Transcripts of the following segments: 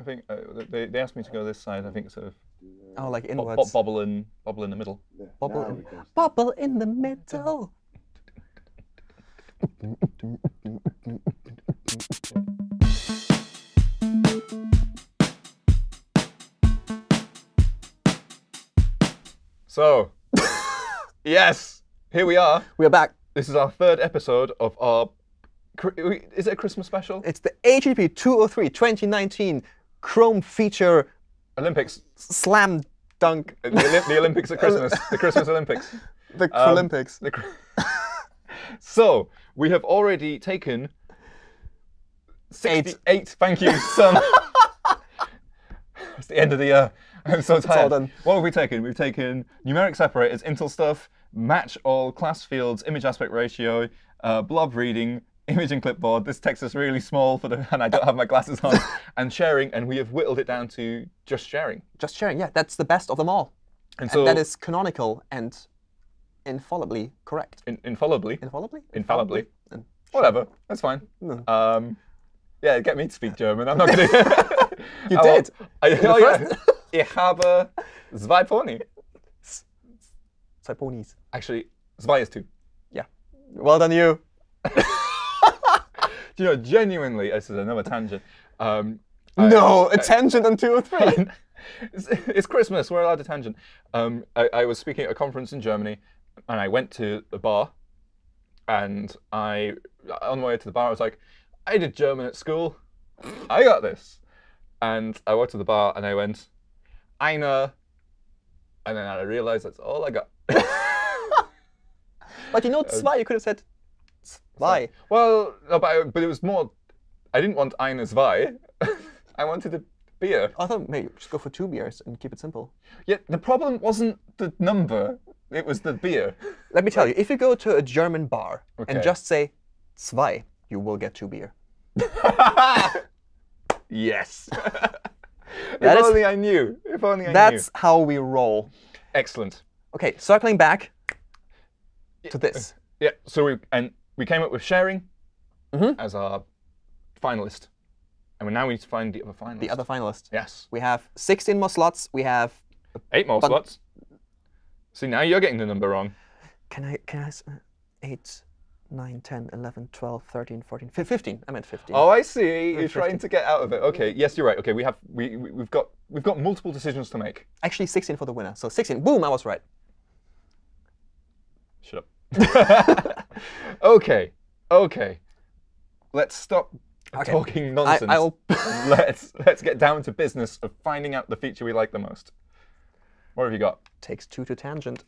I think uh, they, they asked me to go this side. I think sort of Oh, like inwards. bo- bobble in bobble in the middle. Bubble, Now in, it bubble in the middle. So, yes, here we are. We are back. This is our third episode of our. Is it a Christmas special? It's the HTTP 203 2019 Chrome feature Olympics. slam dunk. The, the Olympics at Christmas. the Christmas Olympics. The Um, Olympics. The cr- so we have already taken 68. Thank you, son. it's the end of the year. I'm so tired. What have we taken? We've taken numeric separators, Intl stuff, match all class fields, image aspect ratio, uh, blob reading, image and clipboard. This text is really small for the, and I don't have my glasses on, and sharing. And we have whittled it down to just sharing. Just sharing. Yeah, that's the best of them all. And And so that is canonical and infallibly correct. in, infallibly, Infallibly? infallibly. And- Whatever, that's fine. No. Um, yeah, get me to speak German. I'm not going to. You I did. will- I, the oh, yeah. Ich habe zwei Pony. Sorry, ponies. Actually, zwei is two. Yeah. Well done, you. You know, genuinely, this is another tangent. Um, I- No, a tangent on two or three. it's, it's Christmas. We're allowed a tangent. Um, I, I was speaking at a conference in Germany, and I went to the bar, and I, on my way to the bar, I was like, "I did German at school. I got this." And I went to the bar, and I went, "Eine," and then I realized that's all I got. But you know, zwei, you could have said zwei. well, no, but, I, but it was more. I didn't want eine zwei. I wanted a beer. I thought maybe just go for two beers and keep it simple. Yeah, the problem wasn't the number; it was the beer. Let me tell you, if you go to a German bar Okay. and just say zwei, you will get two beer. yes. if That is- only I knew. If only I That's how we roll. Excellent. Okay, circling back to this. Yeah. So we and we came up with sharing Mhm. as our finalist, and we now we need to find the other finalist. The other finalist. Yes. We have 16 more slots. We have. Eight more slots. See, now you're getting the number wrong. Can I? Can I? s- uh, 8, 9, 10, 11, 12, 13, 14, 15. I meant 15. Oh, I see. You're 50. trying to get out of it. Okay. Yes, you're right. Okay, we have we we- we've got we've got multiple decisions to make. Actually, 16 for the winner. So 16. Boom, I was right. Shut up. okay. Okay. Let's stop Okay. talking nonsense. I'll- let's let's get down to business of finding out the feature we like the most. What have you got? Takes two to tangent.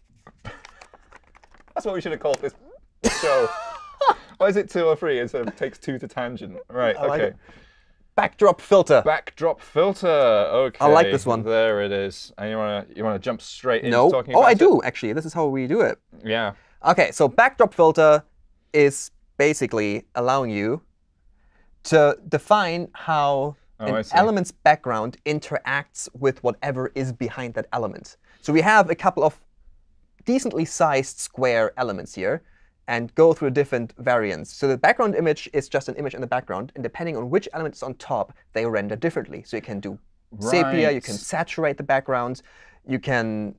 That's what we should have called this show. Why is it two or three instead of takes two to tangent? Right. I okay. it. Backdrop filter. Backdrop filter. Okay. I like this one. There it is. And you wanna you wanna jump straight into no. talking Oh, I it? do, actually. This is how we do it. Yeah. Okay, so backdrop filter is basically allowing you to define how Oh, an element's background interacts with whatever is behind that element. So we have a couple of decently sized square elements here and go through different variants. So the background image is just an image in the background, and depending on which element is on top, they render differently. So you can do sepia, you can saturate the background, you can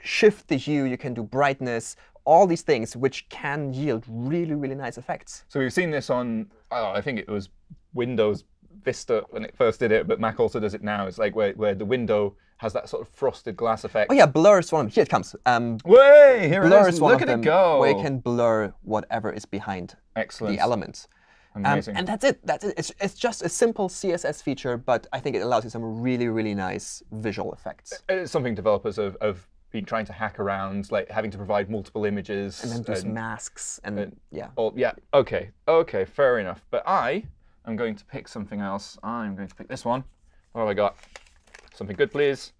shift the hue, you can do brightness, all these things which can yield really, really nice effects. So we've seen this on, oh, I think it was Windows Vista when it first did it, but Mac also does it now. It's like where, where the window has that sort of frosted glass effect. Oh yeah, blur is one of them. Here it comes. Um, Way, here blur it is is. one Look of at them it go. where you can blur whatever is behind Excellent. the element. Um, Amazing. and that's it. That's it. It's, it's just a simple CSS feature, but I think it allows you some really, really nice visual effects. it's something developers have, have been trying to hack around, like having to provide multiple images. And then there's masks and, and- yeah. Oh, yeah. Okay. Okay. Fair enough. But I am going to pick something else. I'm going to pick this one. What have I got? Something good, please.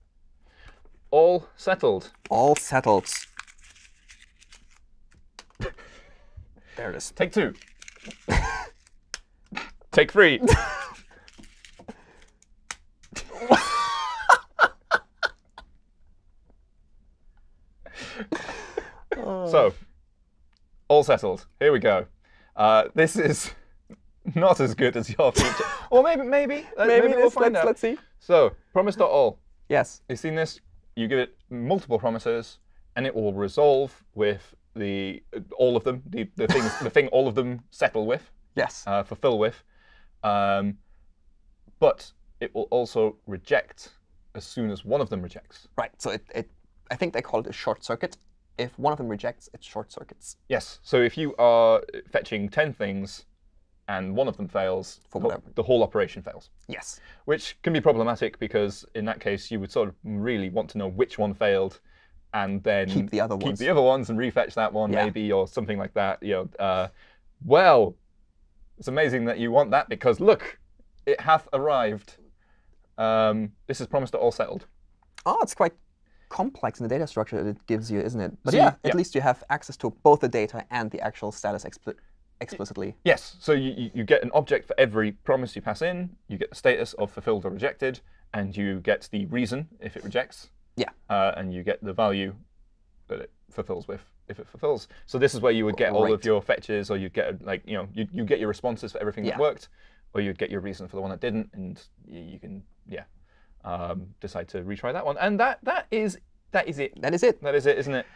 allSettled. All settled. there it is. Take two. Take three. so, allSettled. Here we go. Uh, this is not as good as your feature. or maybe, maybe, uh, Maybe, we'll let's, find let's, out. let's see. So promise.all. Yes. You've seen this. You give it multiple promises, and it will resolve with the all of them, the, the things, the thing all of them settle with, Yes. uh, fulfill with. Um, but it will also reject as soon as one of them rejects. right. So it, it, I think they call it a short circuit. If one of them rejects, it short circuits. Yes. So if you are fetching ten things, and one of them fails, For the- whatever. the whole operation fails. Yes. which can be problematic because in that case you would sort of really want to know which one failed and then Keep the other ones, keep the other ones and refetch that one Yeah. maybe or something like that you know uh, well it's amazing that you want that because look it hath arrived um, this is Promise.allSettled Oh, it's quite complex in the data structure that it gives you, isn't it? But So yeah, you- at yeah. least you have access to both the data and the actual status expli- explicitly. yes so you, you- get an object for every promise you pass in you get the status of fulfilled or rejected and you get the reason if it rejects Yeah. uh, and you get the value that it fulfills with if it fulfills. So this is where you would get all of your fetches, or you get like you know you, you get your responses for everything Yeah. that worked, or you'd get your reason for the one that didn't, and you, you can yeah um, decide to retry that one. And that that is that is it. That is it. That is it, isn't it?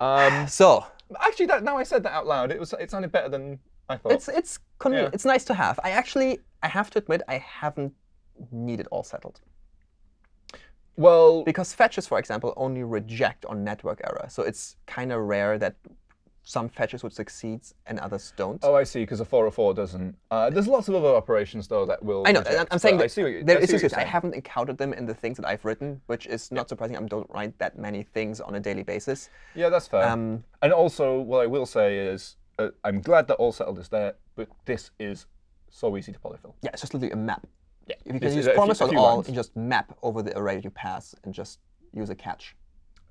Um, So actually, that now I said that out loud, it was it sounded better than I thought. it's it's. Yeah. It's nice to have. I actually I have to admit I haven't needed allSettled well, because fetches, for example, only reject on network error. So it's kind of rare that some fetches would succeed and others don't. oh, I see, because a 404 doesn't. Uh, there's lots of other operations though that will. I know. reject, I'm saying I see what you, there I is what I haven't encountered them in the things that I've written, which is not surprising. I don't write that many things on a daily basis. Yeah, that's fair. Um, And also, what I will say is, uh, I'm glad that allSettled is there, but this is so easy to polyfill. yeah, it's just literally a map. Yeah, If you can use promise on all lines. and just map over the array you pass and just use a catch.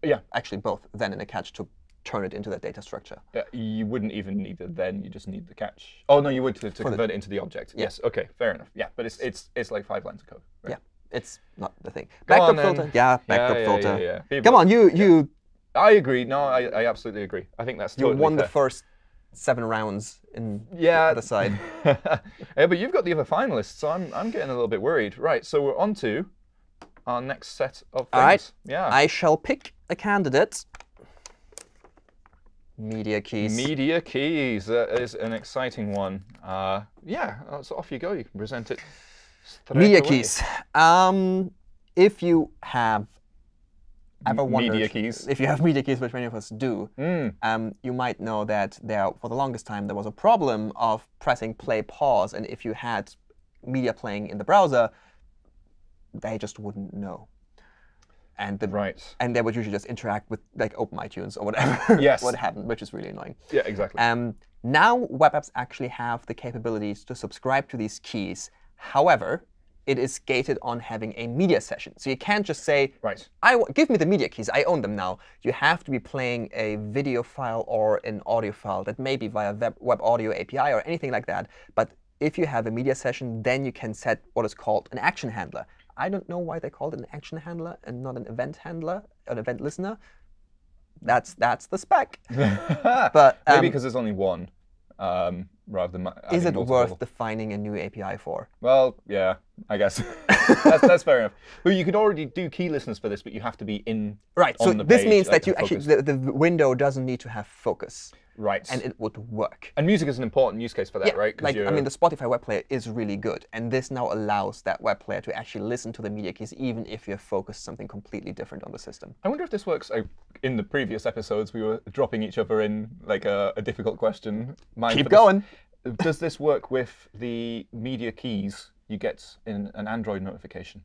Yeah, Actually, both then and a catch to turn it into that data structure. yeah, you wouldn't even need it then. You just need the catch. Oh no, you would to, to convert it into the object. Yes. Okay. Fair enough. Yeah, but it's it's it's like five lines of code. Right? Yeah, it's not the thing. Backdrop filter. Yeah, backup yeah, filter. Yeah, yeah, yeah. Come on, you you I agree. No, I, I absolutely agree. I think that's you totally won the first seven rounds in yeah. the side. yeah, but you've got the other finalists, so I'm I'm getting a little bit worried. Right. So we're on to our next set of things. All right. Yeah. I shall pick a candidate. Media keys. Media keys. That is an exciting one. Uh, yeah, uh, so off you go. You can present it. Media away. keys. Um, if you have ever wondered, media keys. if you have media keys, which many of us do, Mm, um, you might know that there, for the longest time, there was a problem of pressing play pause, and if you had media playing in the browser, they just wouldn't know. And the right. and they would usually just interact with like Open iTunes or whatever. Yes. what happened, which is really annoying. Yeah, exactly. Um, now web apps actually have the capabilities to subscribe to these keys. However, it is gated on having a media session. So you can't just say, right. I w- give me the media keys. I own them now. You have to be playing a video file or an audio file that may be via web, web audio API or anything like that. But if you have a media session, then you can set what is called an action handler. I don't know why they called it an action handler and not an event handler, an event listener. That's that's the spec. but um, maybe because there's only one, um, rather than Is it multiple. worth defining a new API for? Well, yeah, I guess that's, that's fair enough. Well, you could already do key listeners for this, but you have to be in. Right. So on the this means like, that you to actually the, the window doesn't need to have focus, right. and it would work. And music is an important use case for that, Yeah, right? like I mean, the Spotify web player is really good, and this now allows that web player to actually listen to the media keys, even if you have focused something completely different on the system. I wonder if this works. I, in the previous episodes, we were dropping each other in like a, a difficult question. Mine Keep this- going. Does this work with the media keys you get in an Android notification?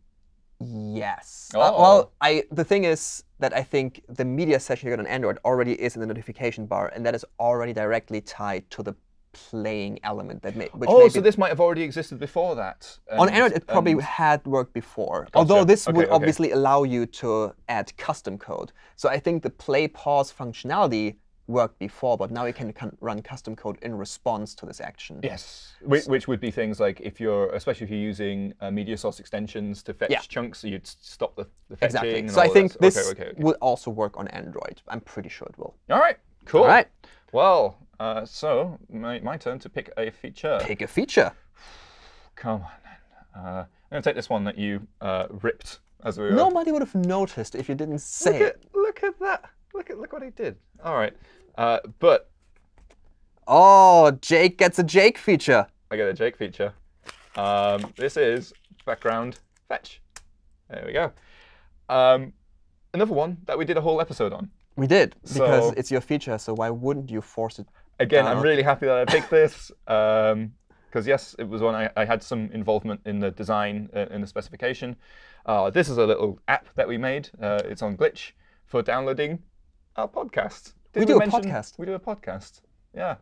Yes. Uh, Oh. well, I the thing is that I think the media session you get on Android already is in the notification bar, and that is already directly tied to the playing element that may, which Oh, may so this might have already existed before that. On Android, it probably and- had worked before. Although this Okay, would okay. obviously allow you to add custom code. So I think the play pause functionality worked before, but now you can run custom code in response to this action. Yes, which, which would be things like if you're, especially if you're using uh, media source extensions to fetch Yeah. chunks, so you'd stop the, the fetching. Exactly. and So I think that. this Okay, okay, okay. would also work on Android. I'm pretty sure it will. All right, cool. All right. Well, uh, so my, my turn to pick a feature. Pick a feature. Come on then. Uh, I'm gonna take this one that you uh, ripped as we were. Nobody would have noticed if you didn't say look it. look at that. Look at look what he did. All right, uh, but Oh, Jake gets a Jake feature. I get a Jake feature. Um, this is background fetch. There we go. Um, another one that we did a whole episode on. We did because So- it's your feature. So why wouldn't you force it? Again, I'm really happy that I picked this because yes, it was one I, I had some involvement in the design uh, in the specification. Uh, this is a little app that we made. Uh, it's on Glitch for downloading our podcast. Did We do a mention- podcast. We do a podcast. Yeah,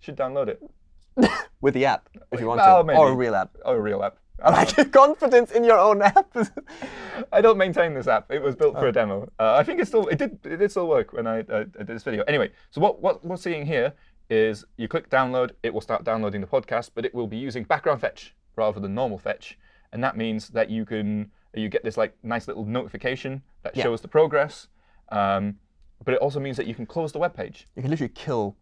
should download it. with the app if you want Well, to, or a real app. Oh, a real app. I like your confidence in your own app. I don't maintain this app. It was built for a demo. Uh, I think it still it did it did still work when I, uh, I did this video. Anyway, so what what we're seeing here is you click download, it will start downloading the podcast, but it will be using background fetch rather than normal fetch, and that means that you can you get this like nice little notification that Yeah. shows the progress. Um, but it also means that you can close the web page, you can literally kill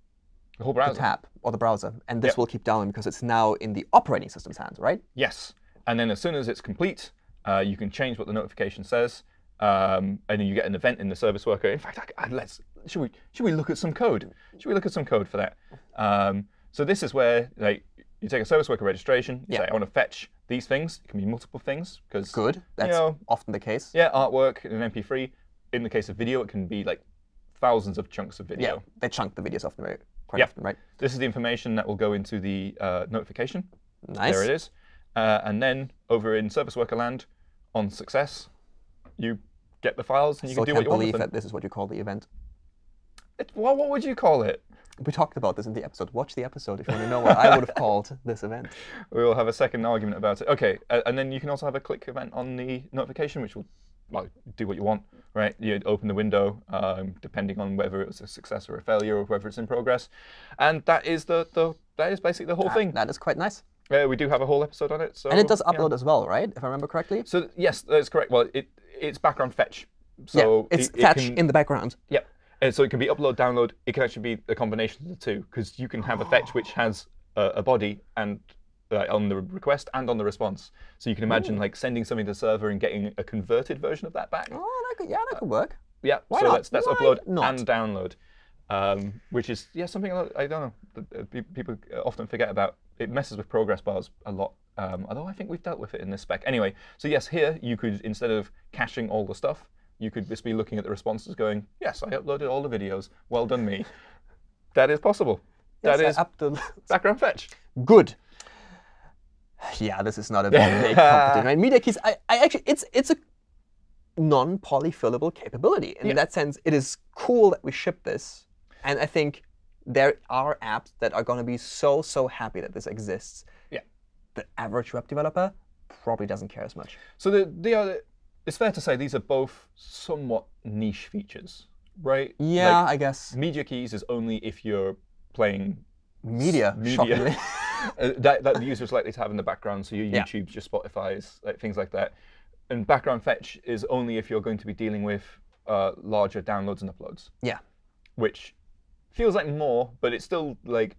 the whole the browser. tab or the browser, and this Yep. will keep downloading because it's now in the operating system's hands, right? Yes. And then as soon as it's complete, uh, you can change what the notification says, um, and then you get an event in the service worker. In fact, I, I, let's should we should we look at some code? Should we look at some code for that? Um, so this is where like you take a service worker registration. You Yeah. say I want to fetch these things. It can be multiple things because Good. That's know, often the case. yeah, artwork in an MP3. In the case of video, it can be like thousands of chunks of video. Yeah, they chunk the videos often, very, quite Yep. often, right? This is the information that will go into the uh, notification. Nice. There it is. Uh, and then over in service worker land, on success, you get the files and you can do what you want believe with them. that this is what you call the event. It, well, what would you call it? We talked about this in the episode. Watch the episode if you want to know what I would have called this event. We will have a second argument about it. Okay, uh, and then you can also have a click event on the notification, which will well, do what you want, right? You open the window, um, depending on whether it was a success or a failure, or whether it's in progress, and that is the, the that is basically the whole thing. That is quite nice. Yeah, we do have a whole episode on it, so And it does yeah. upload as well, right? If I remember correctly. So yes, that's correct. Well, it it's background fetch. So yeah, it's it, it fetch can- in the background. Yep. And so it can be upload, download. It can actually be a combination of the two because you can have a fetch which has a, a body and uh, on the request and on the response. So you can imagine like sending something to the server and getting a converted version of that back. Oh, that could, yeah, that could work. Yeah. Why so not? that's that's Why upload not? and download, um, which is yeah something lot- I don't know that, uh, people often forget about. It messes with progress bars a lot. Um, although I think we've dealt with it in this spec. Anyway, so yes, here you could instead of caching all the stuff, you could just be looking at the responses, going, "Yes, I uploaded all the videos. Well done, me." that is possible. Yes, that I is the- background fetch. good. Yeah, this is not a big competition. Right? Media keys, I, I actually, it's it's a non-polyfillable capability. And in Yeah. that sense, it is cool that we ship this, and I think there are apps that are going to be so so happy that this exists. Yeah. The average web developer probably doesn't care as much. So the the other, it's fair to say these are both somewhat niche features, right? Yeah, Like, I guess media keys is only if you're playing media. media. uh, that, that the user is likely to have in the background. So your Yeah. YouTube's, your Spotify's, like things like that. And background fetch is only if you're going to be dealing with uh, larger downloads and uploads, yeah. which feels like more, but it's still like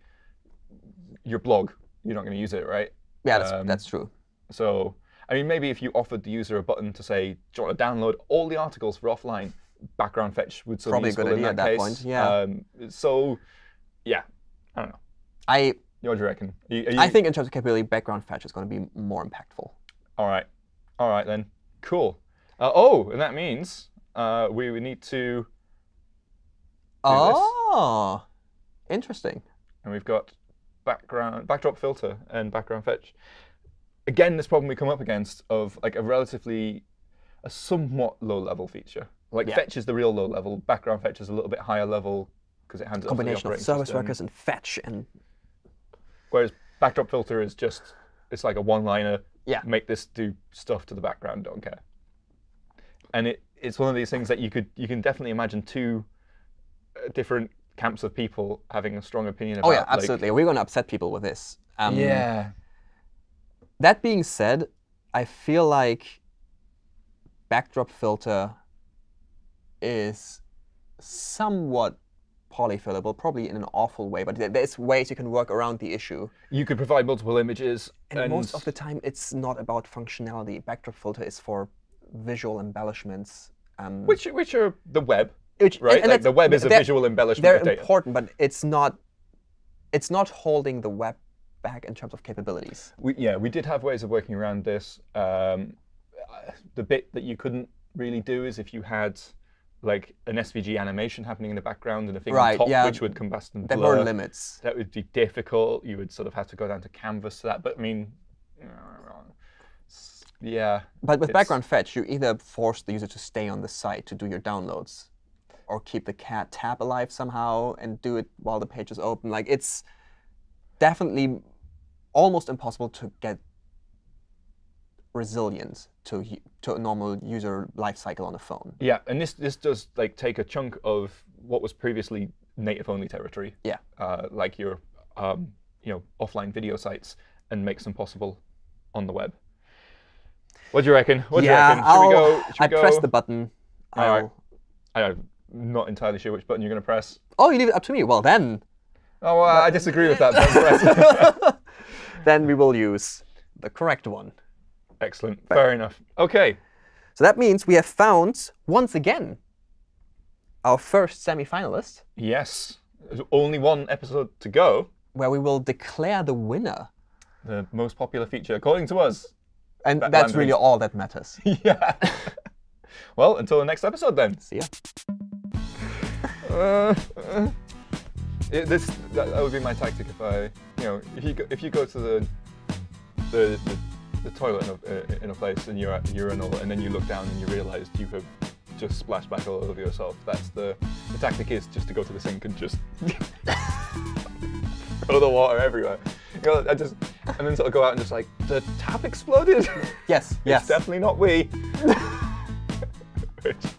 your blog. You're not going to use it, right? Yeah, that's, Um, that's true. So, I mean, maybe if you offered the user a button to say, "Do you want to download all the articles for offline?" Background fetch would still Probably a be good useful in idea at that that case. point, yeah. Um, so, yeah, I don't know. I What do you reckon? Are you- are I think in terms of capability, background fetch is going to be more impactful. All right. All right then. Cool. Uh, oh, and that means uh, we would need to, Oh, interesting. and we've got background, backdrop filter and background fetch. Again, this problem we come up against of like a relatively, a somewhat low level feature. Like Yeah. fetch is the real low level. Background fetch is a little bit higher level because it hands it off to the Combination of service system. workers and fetch and Whereas backdrop filter is just, it's like a one-liner. Yeah. Make this do stuff to the background. Don't care. And it, it's one of these things that you could you can definitely imagine two uh, different camps of people having a strong opinion about. oh yeah, like- absolutely. We're going to upset people with this. Um, yeah. That being said, I feel like backdrop filter is somewhat polyfillable, probably in an awful way, but there's ways you can work around the issue. You could provide multiple images, And, and, most of the time, it's not about functionality. Backdrop filter is for visual embellishments. Um, which which are the web, which- right? and like the web is a visual embellishment They're of data. important, but it's not. It's not holding the web back in terms of capabilities. We, yeah, we did have ways of working around this. Um, the bit that you couldn't really do is if you had like an SVG animation happening in the background and a thing Right, on top yeah. which would combust and There blur. were limits. That would be difficult. You would sort of have to go down to canvas for that. But I mean, yeah. But with it's- background fetch, you either force the user to stay on the site to do your downloads, or keep the cat tab alive somehow and do it while the page is open. Like it's definitely almost impossible to get resilient to to a normal user life cycle on a phone. Yeah, and this this does like take a chunk of what was previously native only territory. Yeah. Uh, like your um, you know offline video sites and makes them possible on the web. What do you reckon? What do you reckon? Should we I'll, go? Should I we go? press the button. All right. I'll- I'm not entirely sure which button you're going to press. Oh, you leave it up to me. Well, then, Oh, I disagree with that. then we will use the correct one. Excellent. Fair enough. Okay. So that means we have found once again our first semi-finalist, Yes. There's only one episode to go. where we will declare the winner. The most popular feature, according to us. And That that's really all that matters. yeah. well, until the next episode then. See ya. Uh, uh, it, this that, that would be my tactic if I, you know, if you go, if you go to the the, the, the toilet in a, in a place and you're at the urinal and then you look down and you realise you have just splashed back all over yourself. That's the the tactic is just to go to the sink and just throw the water everywhere. You know, I just and then sort of go out and just like the tap exploded. Yes, It's yes. definitely not we.